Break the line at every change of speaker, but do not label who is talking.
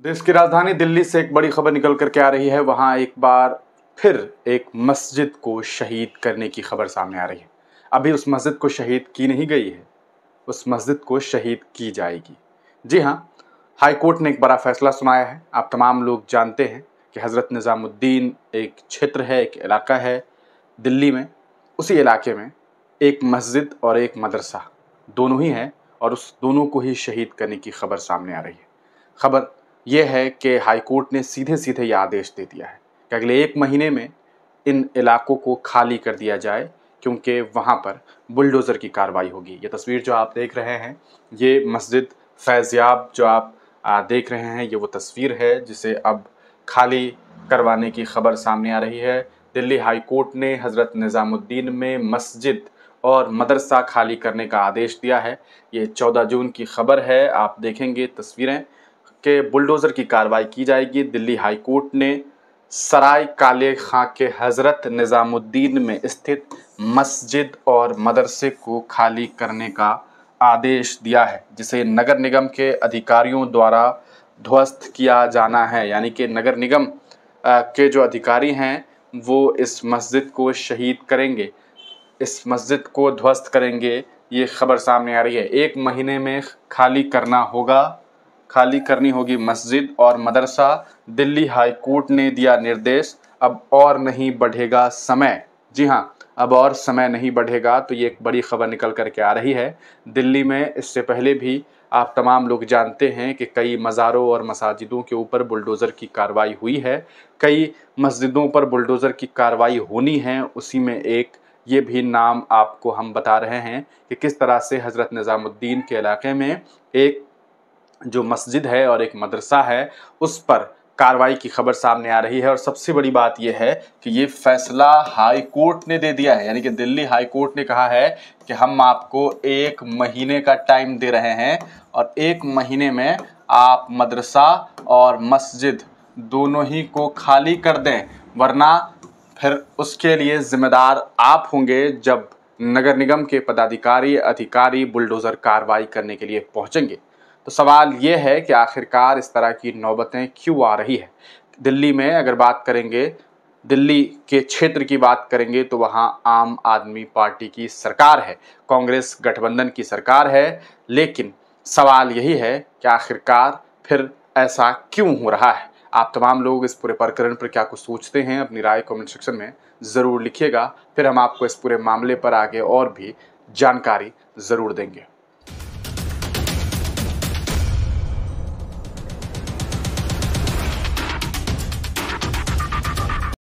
देश की राजधानी दिल्ली से एक बड़ी खबर निकल कर के आ रही है। वहाँ एक बार फिर एक मस्जिद को शहीद करने की खबर सामने आ रही है। अभी उस मस्जिद को शहीद की नहीं गई है। उस मस्जिद को शहीद की जाएगी। जी हाँ हाई कोर्ट ने एक बड़ा फैसला सुनाया है। आप तमाम लोग जानते हैं कि हज़रत निज़ामुद्दीन एक क्षेत्र है, एक इलाका है दिल्ली में। उसी इलाके में एक मस्जिद और एक मदरसा दोनों ही हैं और उस दोनों को ही शहीद करने की खबर सामने आ रही है। खबर यह है कि हाई कोर्ट ने सीधे सीधे यह आदेश दे दिया है कि अगले एक महीने में इन इलाकों को खाली कर दिया जाए, क्योंकि वहाँ पर बुलडोज़र की कार्रवाई होगी। ये तस्वीर जो आप देख रहे हैं, ये मस्जिद फैज़याब जो आप देख रहे हैं, ये वो तस्वीर है जिसे अब खाली करवाने की खबर सामने आ रही है। दिल्ली हाई कोर्ट ने हज़रत निज़ामुद्दीन में मस्जिद और मदरसा खाली करने का आदेश दिया है। ये 14 जून की खबर है, आप देखेंगे तस्वीरें। के बुलडोज़र की कार्रवाई की जाएगी। दिल्ली हाई कोर्ट ने सराय काले खां के हज़रत निज़ामुद्दीन में स्थित मस्जिद और मदरसे को खाली करने का आदेश दिया है, जिसे नगर निगम के अधिकारियों द्वारा ध्वस्त किया जाना है। यानी कि नगर निगम के जो अधिकारी हैं, वो इस मस्जिद को शहीद करेंगे। इस मस्जिद को ध्वस्त करेंगे, ये खबर सामने आ रही है। एक महीने में खाली करना होगा। खाली करनी होगी मस्जिद और मदरसा। दिल्ली हाई कोर्ट ने दिया निर्देश। अब और नहीं बढ़ेगा समय। जी हाँ अब और समय नहीं बढ़ेगा तो ये एक बड़ी खबर निकल कर के आ रही है। दिल्ली में इससे पहले भी आप तमाम लोग जानते हैं कि कई मज़ारों और मसाजिदों के ऊपर बुलडोज़र की कार्रवाई हुई है। कई मस्जिदों पर बुलडोज़र की कार्रवाई होनी है, उसी में एक ये भी नाम आपको हम बता रहे हैं कि किस तरह से हज़रत निज़ामुद्दीन के इलाके में एक जो मस्जिद है और एक मदरसा है, उस पर कार्रवाई की खबर सामने आ रही है और सबसे बड़ी बात यह है कि ये फैसला हाई कोर्ट ने दे दिया है। यानी कि दिल्ली हाई कोर्ट ने कहा है कि हम आपको एक महीने का टाइम दे रहे हैं और एक महीने में आप मदरसा और मस्जिद दोनों ही को खाली कर दें, वरना फिर उसके लिए ज़िम्मेदार आप होंगे जब नगर निगम के पदाधिकारी, अधिकारी, बुलडोज़र कार्रवाई करने के लिए पहुँचेंगे। तो सवाल ये है कि आखिरकार इस तरह की नौबतें क्यों आ रही है? दिल्ली में अगर बात करेंगे, दिल्ली के क्षेत्र की बात करेंगे तो वहाँ आम आदमी पार्टी की सरकार है, कांग्रेस गठबंधन की सरकार है। लेकिन सवाल यही है कि आखिरकार फिर ऐसा क्यों हो रहा है? आप तमाम लोग इस पूरे प्रकरण पर क्या कुछ सोचते हैं, अपनी राय कमेंट सेक्शन में ज़रूर लिखिएगा। फिर हम आपको इस पूरे मामले पर आगे और भी जानकारी ज़रूर देंगे।